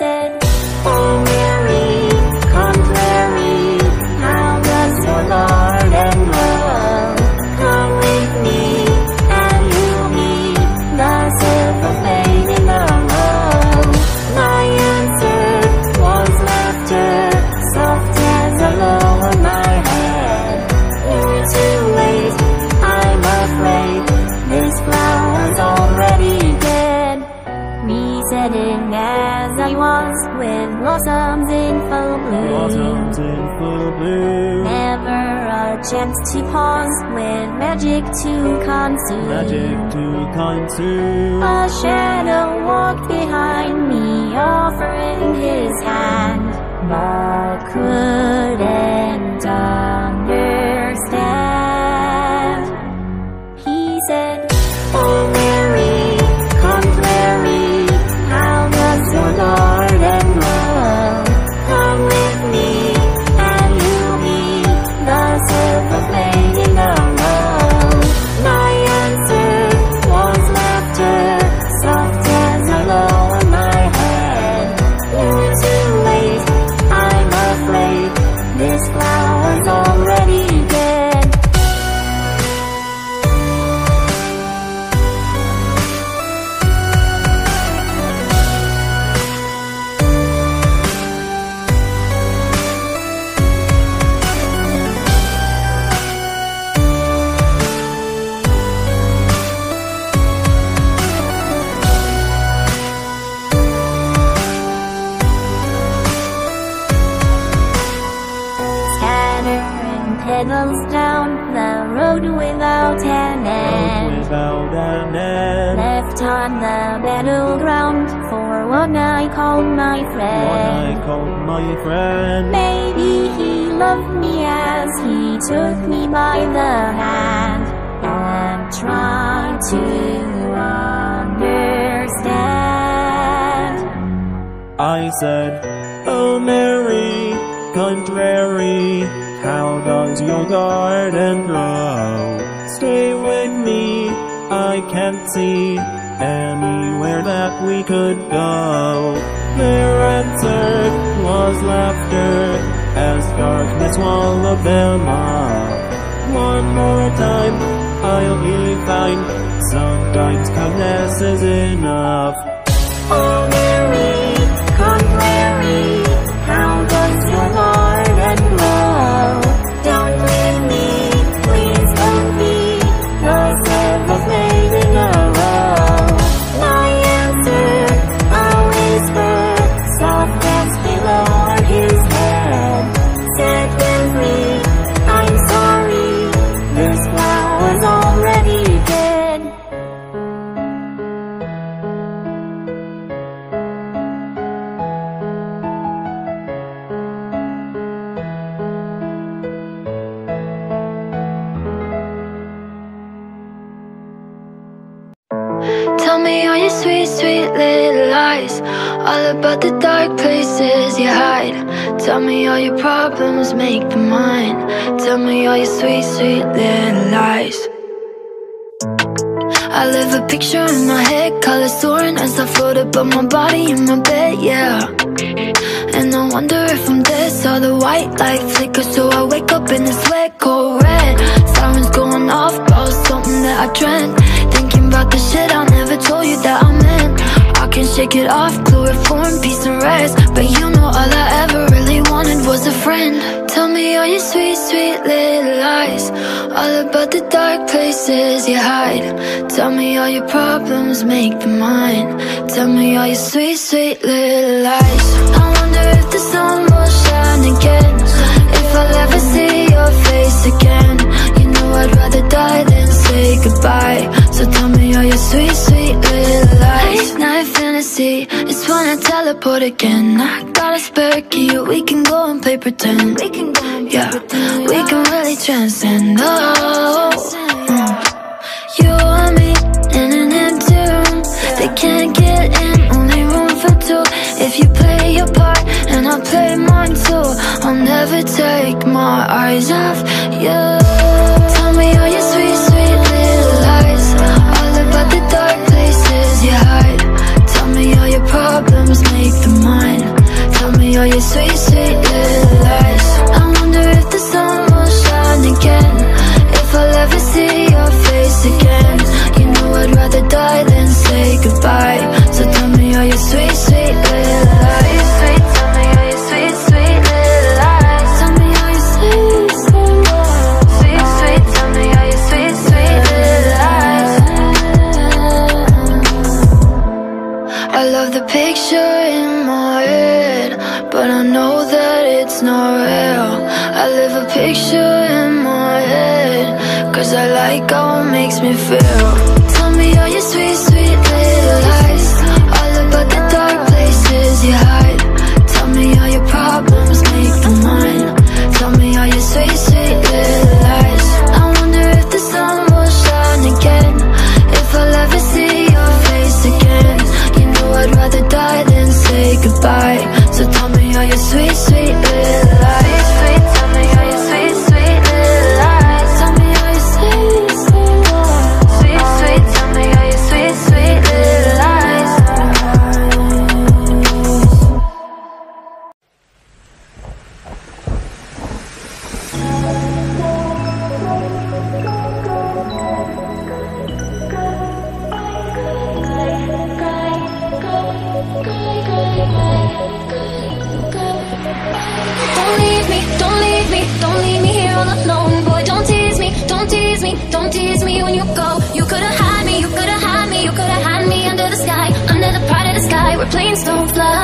said blossoms in full bloom. blossoms in full bloom. Never a chance to pause with magic to consume. Magic to consume. A shadow walked behind me, offering his hand, but couldn't understand. Petals down the road without an end. Without an end. Left on the battleground for one I called my friend. I called my friend. Maybe he loved me as he took me by the hand and tried to understand. I said, Oh Mary, contrary, how does your garden grow? Stay with me, I can't see anywhere that we could go. Their answer was laughter as darkness swallowed them up. One more time, I'll be fine. Sometimes kindness is enough. Oh me all your sweet, sweet little lies. All about the dark places you hide. Tell me all your problems, make them mine. Tell me all your sweet, sweet little lies. I live a picture in my head, color soaring as I float above my body in my bed, yeah. And I wonder if I'm dead, saw the white light flicker, so I wake up in this wet, cold red. Sirens going off, about something that I dreamt. Thinking about the shit I shake it off, chloroform, peace and rest. But you know all I ever really wanted was a friend. Tell me all your sweet, sweet little lies. All about the dark places you hide. Tell me all your problems, make them mine. Tell me all your sweet, sweet little lies. I wonder if the sun will shine again. If I'll ever see your face again. You know I'd rather die than say goodbye. So tell me all your sweet, sweet. It's when I teleport again. I got a spare key, we can go and play pretend. We can go and yeah, we can really transcend. Oh, mm. you and me in an empty room. They can't get in, only room for two. If you play your part and I play mine too, I'll never take my eyes off you. Tell me all your sweet, sweet So tell me all your sweet, sweet little lies? Sweet, Tell me sweet, sweet little lies? Tell me sweet, sweet Sweet, sweet, tell me sweet, sweet little lies? I love the picture in my head But I know that it's not real. I live a picture in my head Cause I like how it makes me feel me all your sweet, sweet little lies. All about the dark places you hide planes don't fly.